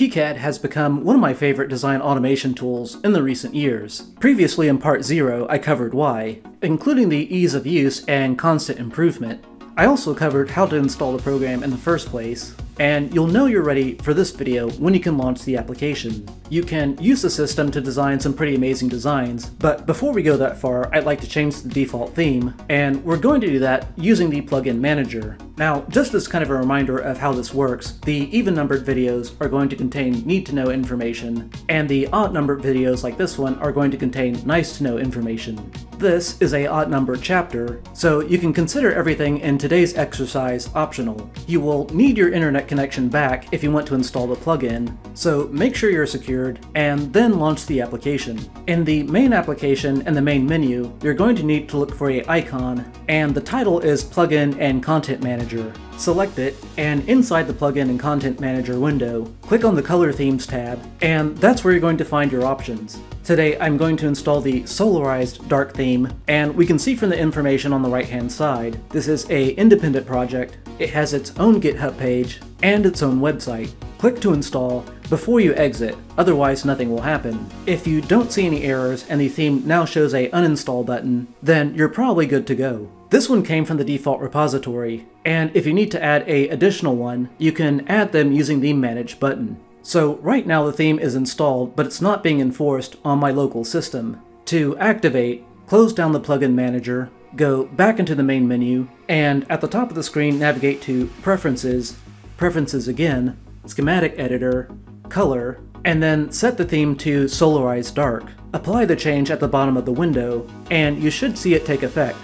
KiCad has become one of my favorite design automation tools in the recent years. Previously in part 0 I covered why, including the ease of use and constant improvement. I also covered how to install the program in the first place, and you'll know you're ready for this video when you can launch the application. You can use the system to design some pretty amazing designs, but before we go that far, I'd like to change the default theme, and we're going to do that using the plugin manager. Now, just as kind of a reminder of how this works, the even-numbered videos are going to contain need-to-know information, and the odd-numbered videos like this one are going to contain nice-to-know information. This is a odd-numbered chapter, so you can consider everything in today's exercise optional. You will need your internet connection back if you want to install the plugin, so make sure you're secured, and then launch the application. In the main application and the main menu, you're going to need to look for a icon, and the title is Plugin and Content Manager. Select it, and inside the Plugin and Content Manager window, click on the Color Themes tab, and that's where you're going to find your options. Today I'm going to install the Solarized Dark theme, and we can see from the information on the right hand side, this is a independent project, it has its own GitHub page, and its own website. Click to install before you exit, otherwise nothing will happen. If you don't see any errors and the theme now shows a uninstall button, then you're probably good to go. This one came from the default repository, and if you need to add a additional one, you can add them using the Manage button. So right now the theme is installed, but it's not being enforced on my local system. To activate, close down the plugin manager, go back into the main menu, and at the top of the screen navigate to Preferences, Preferences again, Schematic Editor, Color, and then set the theme to Solarize Dark. Apply the change at the bottom of the window, and you should see it take effect.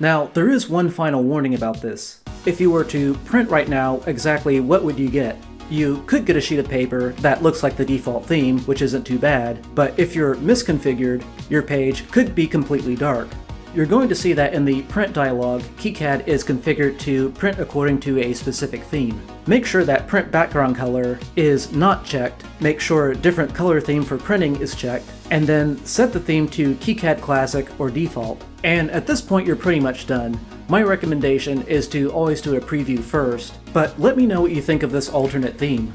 Now, there is one final warning about this. If you were to print right now, exactly what would you get? You could get a sheet of paper that looks like the default theme, which isn't too bad, but if you're misconfigured, your page could be completely dark. You're going to see that in the print dialog, KiCad is configured to print according to a specific theme. Make sure that print background color is not checked, make sure different color theme for printing is checked, and then set the theme to KiCad Classic or Default. And at this point you're pretty much done. My recommendation is to always do a preview first, but let me know what you think of this alternate theme.